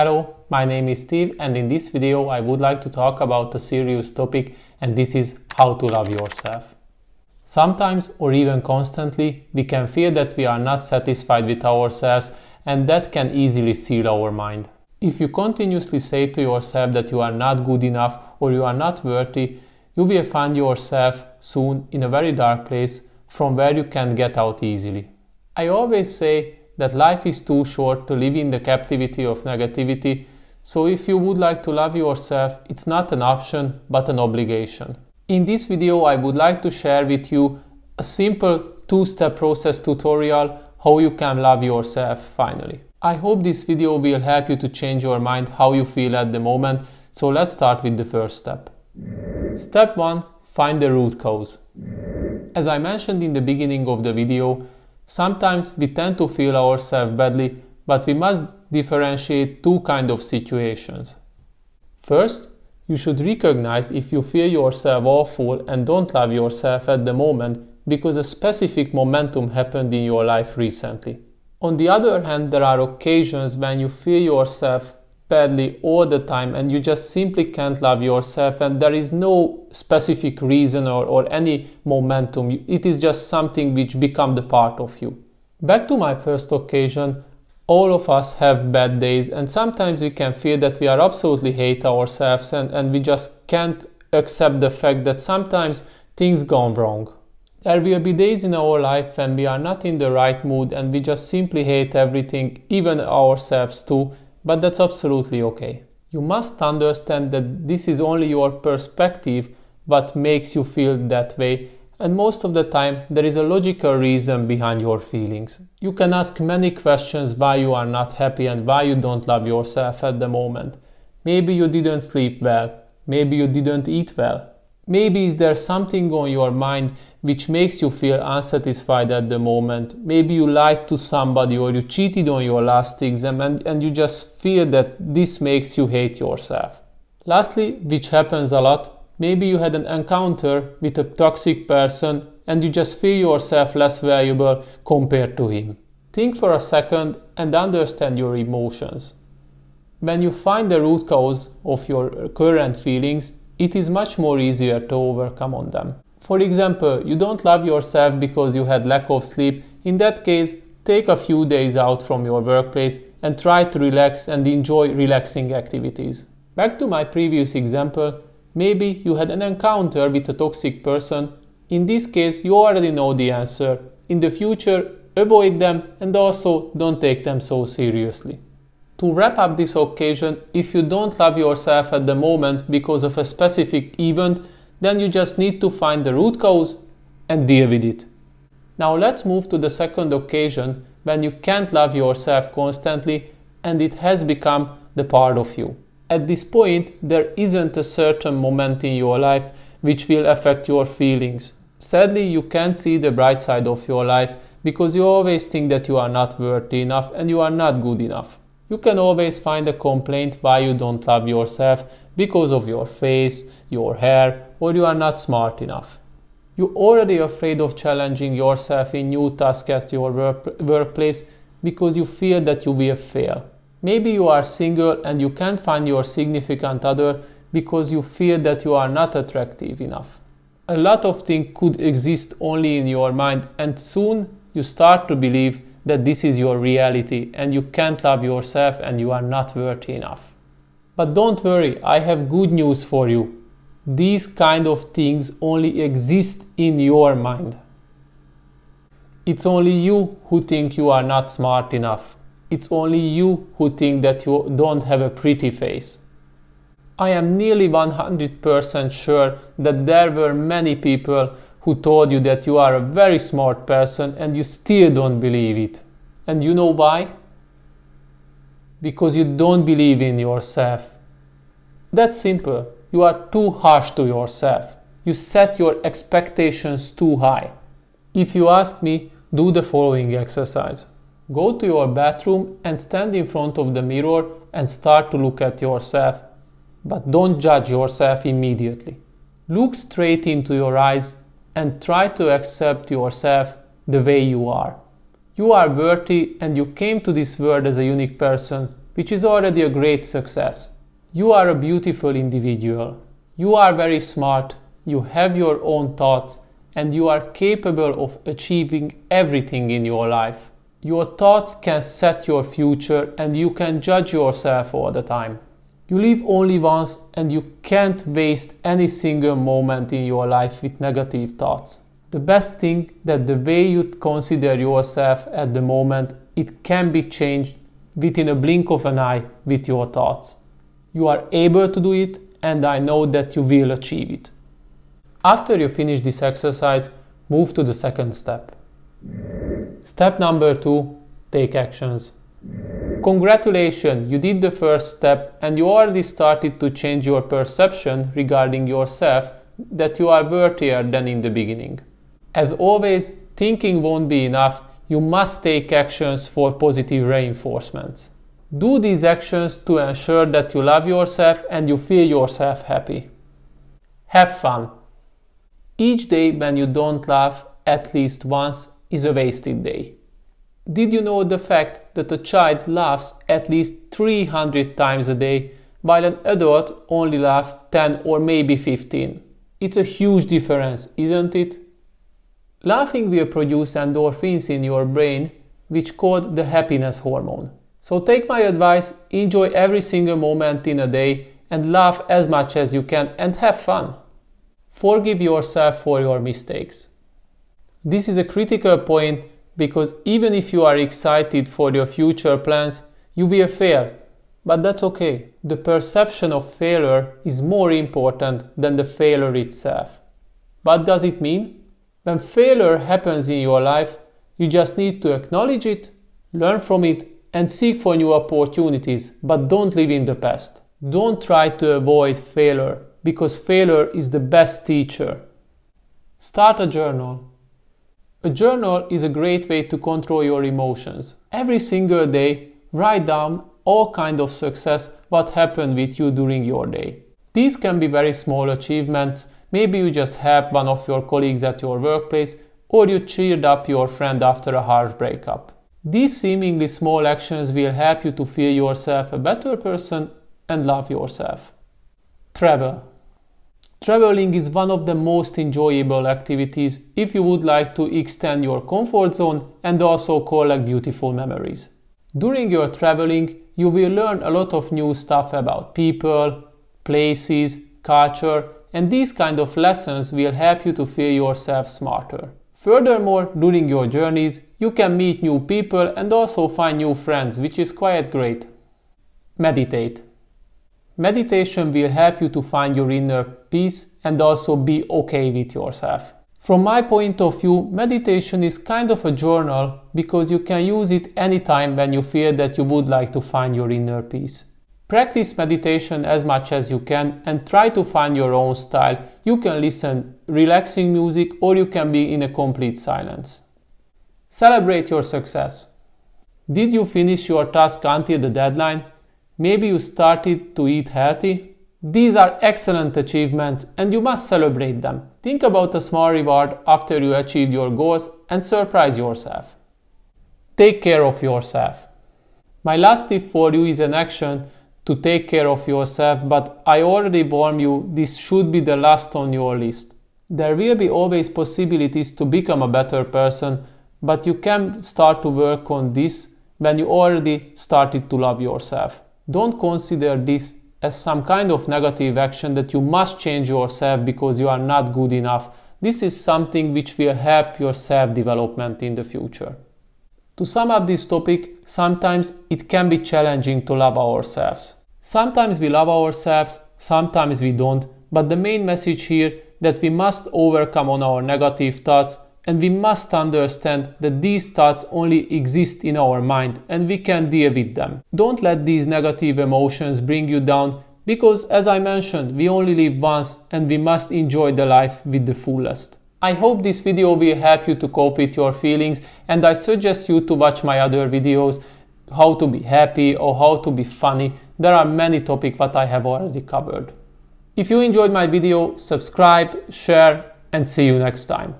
Hello, my name is Steve and in this video I would like to talk about a serious topic and this is how to love yourself. Sometimes or even constantly we can feel that we are not satisfied with ourselves and that can easily seal our mind. If you continuously say to yourself that you are not good enough or you are not worthy, you will find yourself soon in a very dark place from where you can't get out easily. I always say that life is too short to live in the captivity of negativity, so if you would like to love yourself, it's not an option but an obligation. In this video I would like to share with you a simple two-step process tutorial how you can love yourself finally. I hope this video will help you to change your mind how you feel at the moment, so let's start with the first step. Step 1. Find the root cause. As I mentioned in the beginning of the video, sometimes we tend to feel ourselves badly, but we must differentiate two kind of situations. First, you should recognize if you feel yourself awful and don't love yourself at the moment because a specific momentum happened in your life recently. On the other hand, there are occasions when you feel yourself badly all the time and you just simply can't love yourself and there is no specific reason or, or any momentum. It is just something which become the part of you. Back to my first occasion, all of us have bad days and sometimes we can feel that we are absolutely hate ourselves and, and we just can't accept the fact that sometimes things gone wrong. There will be days in our life when we are not in the right mood and we just simply hate everything, even ourselves too, but that's absolutely okay. You must understand that this is only your perspective what makes you feel that way and most of the time there is a logical reason behind your feelings. You can ask many questions why you are not happy and why you don't love yourself at the moment. Maybe you didn't sleep well, maybe you didn't eat well. Maybe is there something on your mind which makes you feel unsatisfied at the moment. Maybe you lied to somebody or you cheated on your last exam and, and you just feel that this makes you hate yourself. Lastly, which happens a lot, maybe you had an encounter with a toxic person and you just feel yourself less valuable compared to him. Think for a second and understand your emotions. When you find the root cause of your current feelings, it is much more easier to overcome on them. For example, you don't love yourself because you had lack of sleep. In that case, take a few days out from your workplace and try to relax and enjoy relaxing activities. Back to my previous example, maybe you had an encounter with a toxic person. In this case, you already know the answer. In the future, avoid them and also don't take them so seriously. To wrap up this occasion, if you don't love yourself at the moment because of a specific event, then you just need to find the root cause and deal with it. Now let's move to the second occasion when you can't love yourself constantly and it has become the part of you. At this point, there isn't a certain moment in your life which will affect your feelings. Sadly, you can't see the bright side of your life because you always think that you are not worthy enough and you are not good enough. You can always find a complaint why you don't love yourself because of your face, your hair, or you are not smart enough. You're already afraid of challenging yourself in new tasks at your work, workplace because you fear that you will fail. Maybe you are single and you can't find your significant other because you fear that you are not attractive enough. A lot of things could exist only in your mind and soon you start to believe that this is your reality and you can't love yourself and you are not worthy enough. But don't worry, I have good news for you these kind of things only exist in your mind. It's only you who think you are not smart enough. It's only you who think that you don't have a pretty face. I am nearly 100% sure that there were many people who told you that you are a very smart person and you still don't believe it. And you know why? Because you don't believe in yourself. That's simple. You are too harsh to yourself. You set your expectations too high. If you ask me, do the following exercise. Go to your bathroom and stand in front of the mirror and start to look at yourself. But don't judge yourself immediately. Look straight into your eyes and try to accept yourself the way you are. You are worthy and you came to this world as a unique person which is already a great success. You are a beautiful individual. You are very smart, you have your own thoughts, and you are capable of achieving everything in your life. Your thoughts can set your future and you can judge yourself all the time. You live only once and you can't waste any single moment in your life with negative thoughts. The best thing that the way you consider yourself at the moment, it can be changed within a blink of an eye with your thoughts. You are able to do it and I know that you will achieve it. After you finish this exercise, move to the second step. Step number two, take actions. Congratulations, you did the first step and you already started to change your perception regarding yourself that you are worthier than in the beginning. As always, thinking won't be enough, you must take actions for positive reinforcements. Do these actions to ensure that you love yourself and you feel yourself happy. Have fun. Each day when you don't laugh at least once is a wasted day. Did you know the fact that a child laughs at least 300 times a day while an adult only laughs 10 or maybe 15? It's a huge difference, isn't it? Laughing will produce endorphins in your brain, which called the happiness hormone. So take my advice, enjoy every single moment in a day and laugh as much as you can and have fun. Forgive yourself for your mistakes. This is a critical point because even if you are excited for your future plans, you will fail. But that's okay. The perception of failure is more important than the failure itself. What does it mean? When failure happens in your life, you just need to acknowledge it, learn from it, and seek for new opportunities, but don't live in the past. Don't try to avoid failure because failure is the best teacher. Start a journal. A journal is a great way to control your emotions. Every single day, write down all kind of success what happened with you during your day. These can be very small achievements. Maybe you just helped one of your colleagues at your workplace or you cheered up your friend after a harsh breakup. These seemingly small actions will help you to feel yourself a better person and love yourself. Travel. Traveling is one of the most enjoyable activities if you would like to extend your comfort zone and also collect beautiful memories. During your traveling, you will learn a lot of new stuff about people, places, culture, and these kind of lessons will help you to feel yourself smarter. Furthermore, during your journeys, you can meet new people and also find new friends, which is quite great. Meditate. Meditation will help you to find your inner peace and also be okay with yourself. From my point of view, meditation is kind of a journal because you can use it anytime when you feel that you would like to find your inner peace. Practice meditation as much as you can and try to find your own style. You can listen relaxing music or you can be in a complete silence. Celebrate your success. Did you finish your task until the deadline? Maybe you started to eat healthy? These are excellent achievements and you must celebrate them. Think about a small reward after you achieved your goals and surprise yourself. Take care of yourself. My last tip for you is an action to take care of yourself, but I already warn you this should be the last on your list. There will be always possibilities to become a better person, but you can start to work on this when you already started to love yourself. Don't consider this as some kind of negative action that you must change yourself because you are not good enough. This is something which will help your self-development in the future. To sum up this topic, sometimes it can be challenging to love ourselves. Sometimes we love ourselves, sometimes we don't, but the main message here that we must overcome on our negative thoughts and we must understand that these thoughts only exist in our mind and we can deal with them. Don't let these negative emotions bring you down because as I mentioned, we only live once and we must enjoy the life with the fullest. I hope this video will help you to cope with your feelings and I suggest you to watch my other videos how to be happy or how to be funny. There are many topics that I have already covered. If you enjoyed my video, subscribe, share and see you next time.